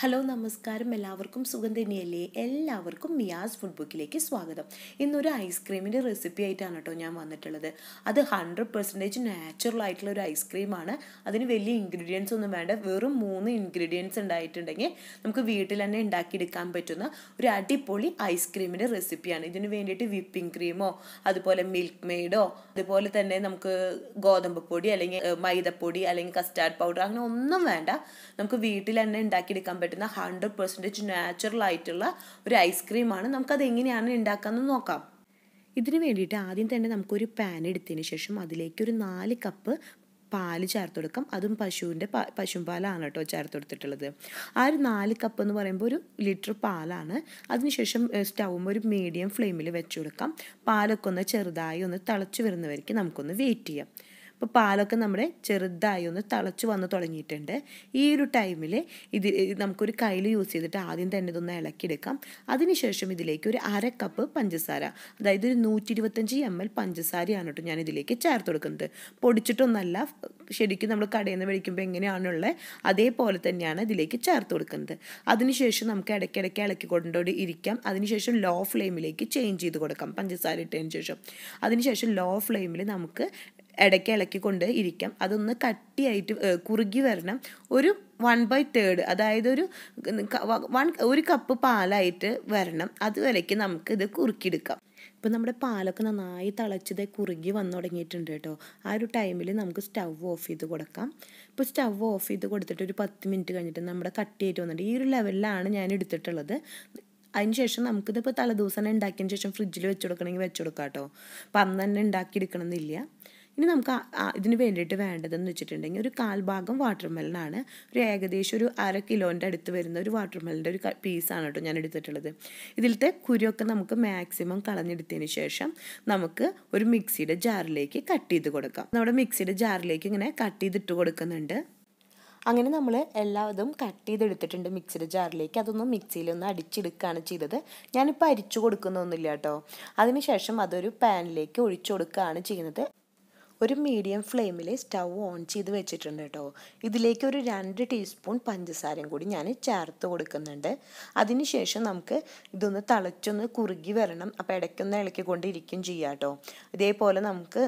Hello നമസ്കാരം. എല്ലാവർക്കും സുഖം തന്നെയല്ലേ എല്ലാവർക്കും മിയാസ് ഫുഡ് ബുക്കിലേക്ക് സ്വാഗതം. ഇന്നൊരു ഐസ്ക്രീമിന്റെ റെസിപ്പി ആയിട്ടാണ് കേട്ടോ ഞാൻ വന്നിട്ടുള്ളത്. അത് ഹൺഡ്രഡ് പെർസെന്റേജ് നാച്ചുറൽ ആയിട്ടുള്ള ഒരു ഐസ്ക്രീമാണ് അതിന് വലിയ ഇൻഗ്രീഡിയൻസ് ഒന്നും വേണ്ട. വെറും മൂന്ന് ഇൻഗ്രീഡിയൻസ് ഉണ്ടായിട്ടുണ്ടെങ്കിൽ നമുക്ക് വീട്ടിൽ തന്നെ ഉണ്ടാക്കിയെടുക്കാൻ പറ്റുന്ന ഒരു അടിപൊളി ഐസ്ക്രീമിന്റെ റെസിപ്പിയാണ് ഇതിന് വേണ്ടിയിട്ട് വിപ്പിംഗ് ക്രീമോ അതുപോലെ മിൽക്ക് മെയ്ഡോ അതുപോലെ തന്നെ നമുക്ക് ഗോതമ്പ് പൊടി അല്ലെങ്കിൽ മൈദപ്പൊടി അല്ലെങ്കിൽ കസ്റ്റാർഡ് പൗഡർ അങ്ങനെ ഒന്നും വേണ്ട. നമുക്ക് വീട്ടിൽ തന്നെ ഉണ്ടാക്കിയെടുക്കാൻ പറ്റുന്ന ഹൺഡ്രഡ് പെർസെന്റേജ് നാച്ചുറൽ ആയിട്ടുള്ള ഒരു ഐസ്ക്രീമാണ് നമുക്കത് എങ്ങനെയാണ് ഉണ്ടാക്കാമെന്ന് നോക്കാം. ഇതിന് വേണ്ടിയിട്ട് ആദ്യം തന്നെ നമുക്കൊരു പാൻ എടുത്തതിന് ശേഷം അതിലേക്ക് ഒരു നാല് കപ്പ് പാൽ ചേർത്ത് കൊടുക്കാം. അതും പശുവിന്റെ പ പശുമ്പാലാണ് കേട്ടോ ചേർത്ത് കൊടുത്തിട്ടുള്ളത്. ആ ഒരു നാല് കപ്പ് എന്ന് പറയുമ്പോൾ ഒരു ലിറ്റർ പാലാണ്. അതിനുശേഷം സ്റ്റൗം ഒരു മീഡിയം ഫ്ലെയിമിൽ വെച്ച് കൊടുക്കാം. പാലൊക്കെ ഒന്ന് ചെറുതായി ഒന്ന് തിളച്ച് വരുന്നവരേക്ക് നമുക്കൊന്ന് വെയിറ്റ് ചെയ്യാം. അപ്പോൾ പാലൊക്കെ നമ്മുടെ ചെറുതായി ഒന്ന് തിളച്ച് വന്ന് തുടങ്ങിയിട്ടുണ്ട്. ഈ ഒരു ടൈമിൽ ഇത് നമുക്കൊരു കയ്യിൽ യൂസ് ചെയ്തിട്ട് ആദ്യം തന്നെ ഇതൊന്ന് ഇളക്കിയെടുക്കാം. അതിനുശേഷം ഇതിലേക്ക് ഒരു അര കപ്പ് പഞ്ചസാര അതായത് ഒരു നൂറ്റി ഇരുപത്തഞ്ച് എം എൽ പഞ്ചസാരയാണ് കേട്ടോ ഞാൻ ഇതിലേക്ക് ചേർത്ത് കൊടുക്കുന്നത്. പൊടിച്ചിട്ടൊന്നല്ല ശരിക്കും നമ്മൾ കടയിൽ നിന്ന് മേടിക്കുമ്പോൾ എങ്ങനെയാണുള്ളത് അതേപോലെ തന്നെയാണ് ഇതിലേക്ക് ചേർത്ത് കൊടുക്കുന്നത്. അതിനുശേഷം നമുക്ക് ഇടയ്ക്കിടയ്ക്ക് ഇളക്കി കൊണ്ടുകൊണ്ട് ഇരിക്കാം. അതിനുശേഷം ലോ ഫ്ലെയിമിലേക്ക് ചേഞ്ച് ചെയ്ത് കൊടുക്കാം പഞ്ചസാര ഇട്ടതിന് ശേഷം. അതിനുശേഷം ലോ ഫ്ലെയിമിൽ നമുക്ക് ഇടയ്ക്ക് ഇളക്കിക്കൊണ്ട് ഇരിക്കാം. അതൊന്ന് കട്ടിയായിട്ട് കുറുകി വരണം. ഒരു വൺ ബൈ തേർഡ് അതായത് ഒരു വൺ ഒരു കപ്പ് പാലായിട്ട് വരണം. അതുവരേക്ക് നമുക്ക് ഇത് കുറുക്കിയെടുക്കാം. ഇപ്പം നമ്മുടെ പാലൊക്കെ നന്നായി തിളച്ചത് കുറുകി വന്നു തുടങ്ങിയിട്ടുണ്ട് കേട്ടോ. ആ ഒരു ടൈമിൽ നമുക്ക് സ്റ്റൗ ഓഫ് ചെയ്ത് കൊടുക്കാം. ഇപ്പോൾ സ്റ്റൗ ഓഫ് ചെയ്ത് കൊടുത്തിട്ട് ഒരു പത്ത് മിനിറ്റ് കഴിഞ്ഞിട്ട് നമ്മുടെ കട്ടിയായിട്ട് വന്നിട്ട് ഈ ഒരു ലെവലിലാണ് ഞാൻ എടുത്തിട്ടുള്ളത്. അതിനുശേഷം നമുക്കിതിപ്പോൾ തലേദിവസം തന്നെ ഉണ്ടാക്കിയതിന് ശേഷം ഫ്രിഡ്ജിൽ വെച്ച് കൊടുക്കണമെങ്കിൽ വെച്ച് കൊടുക്കാം കേട്ടോ. അപ്പം അന്ന് തന്നെ ഉണ്ടാക്കിയെടുക്കണമെന്നില്ല. ഇനി നമുക്ക് ഇതിന് വേണ്ടിയിട്ട് വേണ്ടതെന്ന് വെച്ചിട്ടുണ്ടെങ്കിൽ ഒരു കാൽഭാഗം വാട്ടർ മെലനാണ് ഒരു ഏകദേശം ഒരു അര കിലോന്റെ അടുത്ത് വരുന്ന ഒരു വാട്ടർ മെലന്റെ ഒരു പീസാണ് കേട്ടോ ഞാൻ എടുത്തിട്ടുള്ളത്. ഇതിലത്തെ കുരുവൊക്കെ നമുക്ക് മാക്സിമം കളഞ്ഞെടുത്തതിന് ശേഷം നമുക്ക് ഒരു മിക്സിയുടെ ജാറിലേക്ക് കട്ട് ചെയ്ത് കൊടുക്കാം. നമ്മുടെ മിക്സിയുടെ ജാറിലേക്ക് ഇങ്ങനെ കട്ട് ചെയ്തിട്ട് കൊടുക്കുന്നുണ്ട്. അങ്ങനെ നമ്മൾ എല്ലാതും കട്ട് ചെയ്തെടുത്തിട്ടുണ്ട് മിക്സിയുടെ ജാറിലേക്ക്. അതൊന്ന് മിക്സിയിലൊന്ന് അടിച്ചെടുക്കുകയാണ് ചെയ്തത്. ഞാനിപ്പോൾ അരിച്ചു കൊടുക്കുന്നൊന്നുമില്ല കേട്ടോ. അതിനുശേഷം അതൊരു പാനിലേക്ക് ഒഴിച്ചു കൊടുക്കുകയാണ് ചെയ്യുന്നത്. ഒരു മീഡിയം ഫ്ലെയിമിൽ സ്റ്റൗ ഓൺ ചെയ്ത് വെച്ചിട്ടുണ്ട് കേട്ടോ. ഇതിലേക്ക് ഒരു രണ്ട് ടീസ്പൂൺ പഞ്ചസാരയും കൂടി ഞാൻ ചേർത്ത് കൊടുക്കുന്നുണ്ട്. അതിനുശേഷം നമുക്ക് ഇതൊന്ന് തിളച്ചൊന്ന് കുറുകി വരണം. അപ്പോൾ ഇടയ്ക്കൊന്ന് ഇളക്കി കൊണ്ടിരിക്കും ചെയ്യാം കേട്ടോ. ഇതേപോലെ നമുക്ക്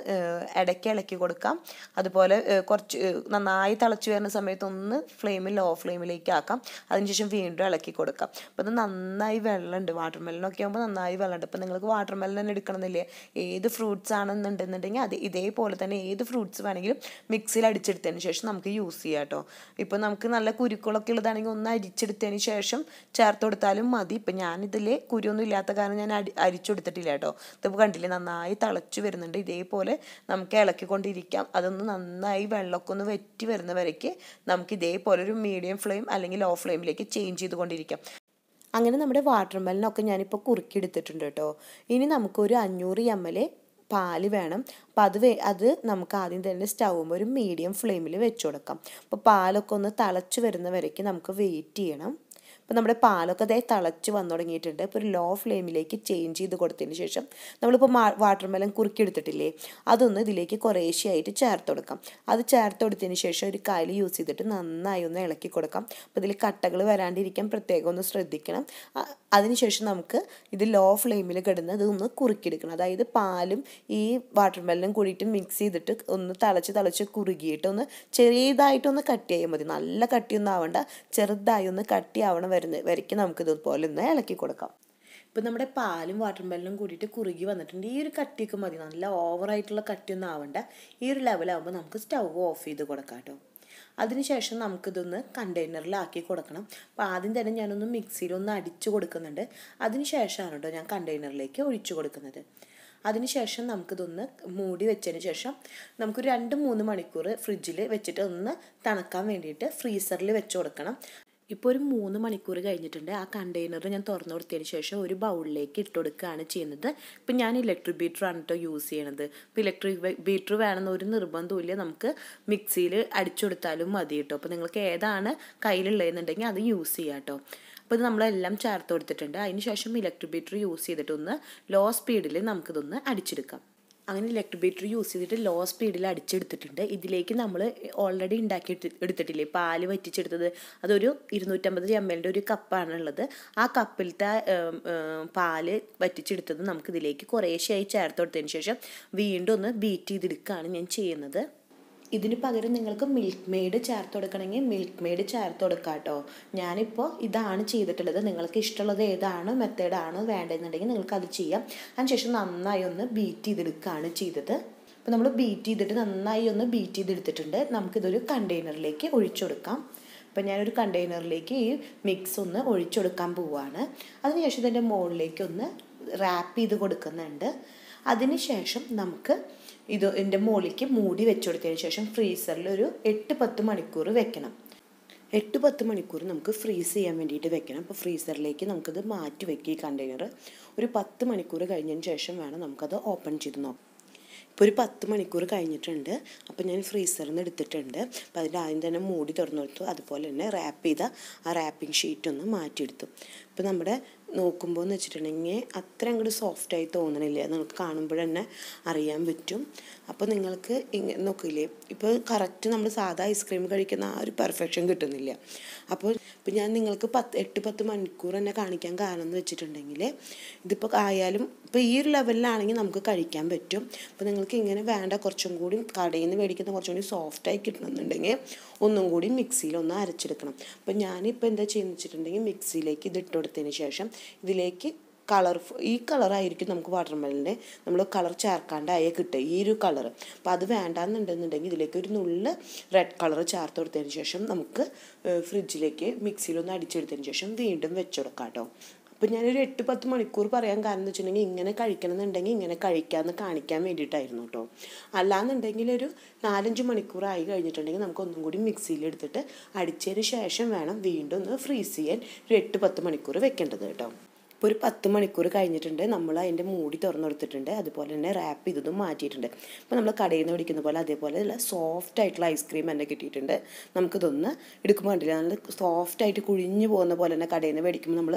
ഇടയ്ക്ക് ഇളക്കി കൊടുക്കാം. അതുപോലെ കുറച്ച് നന്നായി തിളച്ച് വരുന്ന സമയത്ത് ഒന്ന് ഫ്ലെയിമിൽ ലോ ഫ്ലെയിമിലേക്ക് ആക്കാം. അതിനുശേഷം വീണ്ടും ഇളക്കി കൊടുക്കാം. അപ്പോൾ ഇത് നന്നായി വെള്ളമുണ്ട്. വാട്ടർ മെലനൊക്കെ ആകുമ്പോൾ നന്നായി വെള്ളമുണ്ട്. അപ്പോൾ നിങ്ങൾക്ക് വാട്ടർ മെലൻ എടുക്കണമെന്നില്ലേ? ഏത് ഫ്രൂട്ട്സ് ആണെന്നുണ്ടെന്നുണ്ടെങ്കിൽ അത് ഇതേപോലെ തന്നെ ഏത് ഫ്രൂട്ട്സ് വേണമെങ്കിലും മിക്സിയിൽ അടിച്ചെടുത്തതിന് ശേഷം നമുക്ക് യൂസ് ചെയ്യാം കേട്ടോ. ഇപ്പോൾ നമുക്ക് നല്ല കുരുക്കളൊക്കെ ഉള്ളതാണെങ്കിൽ ഒന്ന് അരിച്ചെടുത്തതിന് ശേഷം ചേർത്ത് കൊടുത്താലും മതി. ഇപ്പം ഞാനിതിൽ കുരുവൊന്നും ഇല്ലാത്ത കാരണം ഞാൻ അടി അരിച്ചെടുത്തിട്ടില്ല കേട്ടോ. ഇതിപ്പോൾ കണ്ടില്ലേ നന്നായി തിളച്ച് വരുന്നുണ്ട്. ഇതേപോലെ നമുക്ക് ഇളക്കിക്കൊണ്ടിരിക്കാം. അതൊന്ന് നന്നായി വെള്ളമൊക്കെ ഒന്ന് വെറ്റി വരുന്ന വരയ്ക്ക് നമുക്ക് ഇതേപോലെ ഒരു മീഡിയം ഫ്ലെയിം അല്ലെങ്കിൽ ലോ ഫ്ലെയിമിലേക്ക് ചേഞ്ച് ചെയ്തുകൊണ്ടിരിക്കാം. അങ്ങനെ നമ്മുടെ വാട്ടർ മെലനൊക്കെ ഞാനിപ്പോൾ കുറുക്കിയെടുത്തിട്ടുണ്ട് കേട്ടോ. ഇനി നമുക്കൊരു അഞ്ഞൂറ് എം എൽ പാൽ വേണം. അപ്പം അത് അത് നമുക്ക് ആദ്യം തന്നെ സ്റ്റൗവും ഒരു മീഡിയം ഫ്ലെയിമിൽ വെച്ച് കൊടുക്കാം. അപ്പോൾ പാലൊക്കെ ഒന്ന് തിളച്ച് വരുന്ന വരയ്ക്ക് നമുക്ക് വെയിറ്റ് ചെയ്യണം. അപ്പോൾ നമ്മുടെ പാലൊക്കെ അതേ തിളച്ച് വന്നു തുടങ്ങിയിട്ടുണ്ട്. ഇപ്പോൾ ഒരു ലോ ഫ്ലെയിമിലേക്ക് ചേഞ്ച് ചെയ്ത് കൊടുത്തതിന് ശേഷം നമ്മളിപ്പോൾ വാട്ടർ മെലൻ കുറുക്കിയെടുത്തിട്ടില്ലേ? അതൊന്ന് ഇതിലേക്ക് കുറേശ്ശെയായിട്ട് ചേർത്ത് കൊടുക്കാം. അത് ചേർത്ത് കൊടുത്തതിന് ശേഷം ഒരു കയ്യിൽ യൂസ് ചെയ്തിട്ട് നന്നായി ഒന്ന് ഇളക്കി കൊടുക്കാം. അപ്പോൾ ഇതിൽ കട്ടകൾ വരാണ്ടിരിക്കാൻ പ്രത്യേകം ഒന്ന് ശ്രദ്ധിക്കണം. അതിനുശേഷം നമുക്ക് ഇത് ലോ ഫ്ലെയിമിൽ കിടന്ന് ഇതൊന്ന് കുറുക്കിയെടുക്കണം. അതായത് പാലും ഈ വാട്ടർ മെലനും കൂടിയിട്ട് മിക്സ് ചെയ്തിട്ട് ഒന്ന് തിളച്ച് തിളച്ച് കുറുകിയിട്ട് ഒന്ന് ചെറിയതായിട്ടൊന്ന് കട്ട് ചെയ്യാൻ മതി. നല്ല കട്ടിയൊന്നും ആവണ്ട. ചെറുതായി ഒന്ന് കട്ടിയാവണം വരുന്ന വരയ്ക്ക് നമുക്ക് ഇതുപോലെ ഒന്ന് ഇളക്കി കൊടുക്കാം. ഇപ്പം നമ്മുടെ പാലും വാട്ടർ മെല്ലനും കൂടിയിട്ട് കുറുകി വന്നിട്ടുണ്ട്. ഈ ഒരു കട്ടിയൊക്കെ മതി. നല്ല ഓവറായിട്ടുള്ള കട്ടിയൊന്നും ആവണ്ട. ഈ ഒരു ലെവലാകുമ്പോൾ നമുക്ക് സ്റ്റൗ ഓഫ് ചെയ്ത് കൊടുക്കാം കേട്ടോ. അതിനുശേഷം നമുക്കിതൊന്ന് കണ്ടെയ്നറിലാക്കി കൊടുക്കണം. അപ്പോൾ ആദ്യം തന്നെ ഞാനൊന്ന് മിക്സിയിലൊന്ന് അടിച്ചു കൊടുക്കുന്നുണ്ട്. അതിനുശേഷമാണ് കേട്ടോ ഞാൻ കണ്ടെയ്നറിലേക്ക് ഒഴിച്ചു കൊടുക്കുന്നത്. അതിനുശേഷം നമുക്കിതൊന്ന് മൂടി വെച്ചതിന് ശേഷം നമുക്കൊരു രണ്ട് മൂന്ന് മണിക്കൂർ ഫ്രിഡ്ജിൽ വെച്ചിട്ട് ഒന്ന് തണക്കാൻ വേണ്ടിയിട്ട് ഫ്രീസറിൽ വെച്ച് കൊടുക്കണം. ഇപ്പോൾ ഒരു മൂന്ന് മണിക്കൂർ കഴിഞ്ഞിട്ടുണ്ട്. ആ കണ്ടെയ്നർ ഞാൻ തുറന്നു കൊടുത്തതിന് ശേഷം ഒരു ബൗളിലേക്ക് ഇട്ട് കൊടുക്കുകയാണ് ചെയ്യുന്നത്. ഇപ്പം ഞാൻ ഇലക്ട്രിക് ബീറ്ററാണ് കേട്ടോ യൂസ് ചെയ്യണത്. ഇപ്പോൾ ഇലക്ട്രിക് ബീറ്റർ വേണമെന്ന് ഒരു നിർബന്ധമില്ല നമുക്ക് മിക്സിയിൽ അടിച്ചു കൊടുത്താലും മതി കേട്ടോ അപ്പോൾ നിങ്ങൾക്ക് ഏതാണ് കയ്യിലുള്ളതെന്നുണ്ടെങ്കിൽ അത് യൂസ് ചെയ്യാം കേട്ടോ അപ്പോൾ ഇത് നമ്മളെല്ലാം ചേർത്ത് കൊടുത്തിട്ടുണ്ട്. അതിന് ശേഷം ഇലക്ട്രിക് ബീറ്റർ യൂസ് ചെയ്തിട്ടൊന്ന് ലോ സ്പീഡിൽ നമുക്കിതൊന്ന് അടിച്ചെടുക്കാം. അങ്ങനെ ഇലക്ട്രിക് ബീറ്റർ യൂസ് ചെയ്തിട്ട് ലോ സ്പീഡിൽ അടിച്ചെടുത്തിട്ടുണ്ട്. ഇതിലേക്ക് നമ്മൾ ഓൾറെഡി ഉണ്ടാക്കി എടുത്തിട്ടില്ലേ? പാൽ വറ്റിച്ചെടുത്തത് അതൊരു ഇരുന്നൂറ്റമ്പത് എം എല്ലിന്റെ ഒരു കപ്പാണുള്ളത്. ആ കപ്പിലത്തെ പാൽ വറ്റിച്ചെടുത്തത് നമുക്കിതിലേക്ക് കുറേശ്ശെയായി ചേർത്ത് കൊടുത്തതിന് ശേഷം വീണ്ടും ഒന്ന് ബീറ്റ് ചെയ്തെടുക്കുകയാണ് ഞാൻ ചെയ്യുന്നത്. ഇതിന് പകരം നിങ്ങൾക്ക് മിൽക്ക് മെയ്ഡ് ചേർത്ത് കൊടുക്കണമെങ്കിൽ മിൽക്ക് മെയ്ഡ് ചേർത്ത് കൊടുക്കാം കേട്ടോ ഞാനിപ്പോൾ ഇതാണ് ചെയ്തിട്ടുള്ളത്. നിങ്ങൾക്ക് ഇഷ്ടമുള്ളത് ഏതാണ് മെത്തേഡാണ് വേണ്ടതെന്നുണ്ടെങ്കിൽ നിങ്ങൾക്ക് അത് ചെയ്യാം. അതിനുശേഷം നന്നായി ഒന്ന് ബീറ്റ് ചെയ്തെടുക്കുകയാണ് ചെയ്തത്. അപ്പോൾ നമ്മൾ ബീറ്റ് ചെയ്തിട്ട് നന്നായി ഒന്ന് ബീറ്റ് ചെയ്തെടുത്തിട്ടുണ്ട്. നമുക്കിതൊരു കണ്ടെയ്നറിലേക്ക് ഒഴിച്ചു കൊടുക്കാം. അപ്പോൾ ഞാനൊരു കണ്ടെയ്നറിലേക്ക് ഈ മിക്സ് ഒന്ന് ഒഴിച്ചു കൊടുക്കാൻ പോവുകയാണ്. അതിനുശേഷം ഇതിന്റെ മുകളിലേക്ക് ഒന്ന് റാപ്പ് ചെയ്ത് കൊടുക്കുന്നുണ്ട്. അതിനുശേഷം നമുക്ക് ഇത് ഇതിന്റെ മുകളിലേക്ക് മൂടി വെച്ച് കൊടുത്തതിന് ശേഷം ഫ്രീസറിൽ ഒരു എട്ട് പത്ത് മണിക്കൂർ വെക്കണം. എട്ട് പത്ത് മണിക്കൂർ നമുക്ക് ഫ്രീസ് ചെയ്യാൻ വേണ്ടിയിട്ട് വെക്കണം. അപ്പോൾ ഫ്രീസറിലേക്ക് നമുക്കത് മാറ്റി വെക്കുക ഈ കണ്ടെയ്നർ ഒരു പത്ത് മണിക്കൂർ കഴിഞ്ഞതിന് ശേഷം വേണം നമുക്കത് ഓപ്പൺ ചെയ്ത് നോക്കാം. ഇപ്പോൾ ഒരു പത്ത് മണിക്കൂർ കഴിഞ്ഞിട്ടുണ്ട്. അപ്പോൾ ഞാൻ ഫ്രീസറിൽ നിന്ന് എടുത്തിട്ടുണ്ട്. അപ്പോൾ അതിന്റെ ആദ്യം തന്നെ മൂടി തുറന്നു കൊടുത്തു. അതുപോലെ തന്നെ റാപ്പ് ചെയ്ത ആ റാപ്പിംഗ് ഷീറ്റ് ഒന്ന് മാറ്റിയെടുത്തു. ഇപ്പോൾ നമ്മുടെ നോക്കുമ്പോൾ എന്ന് വെച്ചിട്ടുണ്ടെങ്കിൽ അത്ര അങ്ങോട്ട് സോഫ്റ്റായി തോന്നണില്ല. നിങ്ങൾക്ക് കാണുമ്പോൾ തന്നെ അറിയാൻ പറ്റും. അപ്പോൾ നിങ്ങൾക്ക് ഇങ്ങനെ നോക്കില്ലേ? ഇപ്പോൾ കറക്റ്റ് നമ്മൾ സാധാ ഐസ്ക്രീം കഴിക്കുന്ന ആ ഒരു പെർഫെക്ഷൻ കിട്ടുന്നില്ല. അപ്പോൾ ഇപ്പം ഞാൻ നിങ്ങൾക്ക് പത്ത് എട്ട് പത്ത് മണിക്കൂർ തന്നെ കാണിക്കാൻ കാരണം എന്ന് വെച്ചിട്ടുണ്ടെങ്കിൽ ഇതിപ്പോൾ ആയാലും ഇപ്പോൾ ഈ ഒരു ലെവലിലാണെങ്കിൽ നമുക്ക് കഴിക്കാൻ പറ്റും. അപ്പോൾ നിങ്ങൾക്ക് ഇങ്ങനെ വേണ്ട കുറച്ചും കൂടി കടയിൽ നിന്ന് മേടിക്കുന്ന കുറച്ചും കൂടി സോഫ്റ്റായി കിട്ടണമെന്നുണ്ടെങ്കിൽ ഒന്നും കൂടി മിക്സിയിൽ ഒന്ന് അരച്ചെടുക്കണം. അപ്പോൾ ഞാനിപ്പോൾ എന്താ ചെയ്യുന്നത് വെച്ചിട്ടുണ്ടെങ്കിൽ മിക്സിയിലേക്ക് ഇത് ഇട്ട് കൊടുത്തതിന് ശേഷം ഇതിലേക്ക് കളർ ഈ കളറായിരിക്കും നമുക്ക് വാട്ടർ വാട്ടർമെലിന്റെ നമ്മൾ കളർ ചേർക്കാണ്ടായ കിട്ടുക ഈ ഒരു കളർ അപ്പം അത് വേണ്ടാന്നുണ്ടെന്നുണ്ടെങ്കിൽ ഇതിലേക്ക് ഒരു നുള്ള് റെഡ് കളർ ചേർത്ത് കൊടുത്തതിന് ശേഷം നമുക്ക് ഫ്രിഡ്ജിലേക്ക് മിക്സിയിലൊന്ന് അടിച്ചെടുത്തതിന് ശേഷം വീണ്ടും വെച്ചുകൊടുക്കാം കേട്ടോ അപ്പോൾ ഞാനൊരു എട്ട് പത്ത് മണിക്കൂർ പറയാൻ കാരണം എന്ന് വെച്ചിട്ടുണ്ടെങ്കിൽ ഇങ്ങനെ കഴിക്കണം എന്നുണ്ടെങ്കിൽ ഇങ്ങനെ കഴിക്കാമെന്ന് കാണിക്കാൻ വേണ്ടിയിട്ടായിരുന്നു കേട്ടോ. അല്ലാന്നുണ്ടെങ്കിൽ ഒരു നാലഞ്ച് മണിക്കൂർ ആയി കഴിഞ്ഞിട്ടുണ്ടെങ്കിൽ നമുക്ക് ഒന്നും കൂടി മിക്സിയിലെടുത്തിട്ട് അടിച്ചതിന് ശേഷം വേണം വീണ്ടും ഒന്ന് ഫ്രീസ് ചെയ്യാൻ ഒരു എട്ട് പത്ത് മണിക്കൂർ വെക്കേണ്ടത് കേട്ടോ. ഇപ്പോൾ ഒരു പത്ത് മണിക്കൂർ കഴിഞ്ഞിട്ടുണ്ട്. നമ്മൾ അതിന്റെ മൂടി തുറന്നു കൊടുത്തിട്ടുണ്ട്. അതുപോലെ തന്നെ റാപ്പ് ചെയ്തതും മാറ്റിയിട്ടുണ്ട്. അപ്പോൾ നമ്മൾ കടയിൽ നിന്ന് പിടിക്കുന്ന പോലെ അതേപോലെ നല്ല സോഫ്റ്റ് ആയിട്ടുള്ള ഐസ്ക്രീം തന്നെ കിട്ടിയിട്ടുണ്ട്. നമുക്കിതൊന്ന് എടുക്കുമ്പോൾ കണ്ടില്ല? നല്ല സോഫ്റ്റ് ആയിട്ട് കുഴിഞ്ഞു പോകുന്ന പോലെ തന്നെ കടയിൽ നിന്ന് മേടിക്കുമ്പോൾ നമ്മൾ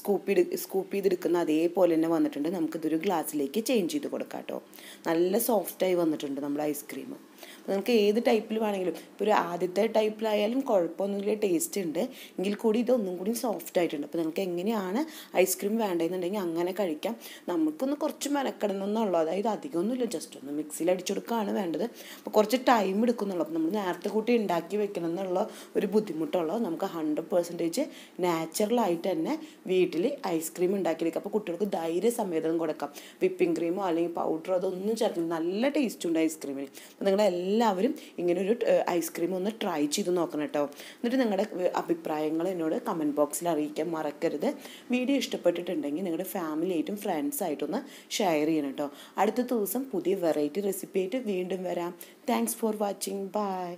സ്കൂപ്പ് സ്കൂപ്പ് ചെയ്തെടുക്കുന്ന അതേപോലെ തന്നെ വന്നിട്ടുണ്ട്. നമുക്കിതൊരു ഗ്ലാസ്സിലേക്ക് ചേഞ്ച് ചെയ്ത് കൊടുക്കാം കേട്ടോ നല്ല സോഫ്റ്റായി വന്നിട്ടുണ്ട് നമ്മുടെ ഐസ്ക്രീം നമുക്ക് ഏത് ടൈപ്പിൽ വേണമെങ്കിലും. ഇപ്പോൾ ഒരു ആദ്യത്തെ ടൈപ്പിലായാലും കുഴപ്പമൊന്നുമില്ല ടേസ്റ്റ് ഉണ്ട്. എങ്കിൽ കൂടി ഇതൊന്നും കൂടി സോഫ്റ്റ് ആയിട്ടുണ്ട്. അപ്പോൾ നിങ്ങൾക്ക് എങ്ങനെയാണ് ഐസ്ക്രീം വേണ്ടതെന്നുണ്ടെങ്കിൽ അങ്ങനെ കഴിക്കാം. നമുക്കൊന്ന് കുറച്ച് മെനക്കെടണം എന്നുള്ളൂ അതായത് അധികമൊന്നുമില്ല. ജസ്റ്റ് ഒന്ന് മിക്സിയിൽ അടിച്ചെടുക്കുകയാണ് വേണ്ടത്. അപ്പോൾ കുറച്ച് ടൈം എടുക്കുന്നുള്ളൂ. അപ്പോൾ നമ്മൾ നേരത്തെ കൂട്ടി ഉണ്ടാക്കി വെക്കണം എന്നുള്ള ഒരു ബുദ്ധിമുട്ടുള്ളൂ. നമുക്ക് ഹൺഡ്രഡ് പെർസെന്റേജ് നാച്ചുറലായിട്ട് തന്നെ വീട്ടിൽ ഐസ്ക്രീം ഉണ്ടാക്കിയെടുക്കാം അപ്പോൾ കുട്ടികൾക്ക് ധൈര്യസമേതം കൊടുക്കാം. വിപ്പിംഗ് ക്രീമോ അല്ലെങ്കിൽ പൗഡറോ അതൊന്നും ചേർക്കില്ല നല്ല ടേസ്റ്റ് ഉണ്ട് ഐസ്ക്രീമിന് അപ്പോൾ നിങ്ങൾ എല്ലാവരും ഇങ്ങനൊരു ഐസ്ക്രീം ഒന്ന് ട്രൈ ചെയ്ത് നോക്കണം കേട്ടോ എന്നിട്ട് നിങ്ങളുടെ അഭിപ്രായങ്ങൾ എന്നോട് കമന്റ് ബോക്സിൽ അറിയിക്കാൻ മറക്കരുത്. വീഡിയോ ഇഷ്ടപ്പെട്ടിട്ടുണ്ടെങ്കിൽ നിങ്ങളുടെ ഫാമിലിയായിട്ടും ഫ്രണ്ട്സായിട്ടൊന്ന് ഷെയർ ചെയ്യണം കേട്ടോ അടുത്ത ദിവസം പുതിയ വെറൈറ്റി റെസിപ്പി ആയിട്ട് വീണ്ടും വരാം. Thanks for watching bye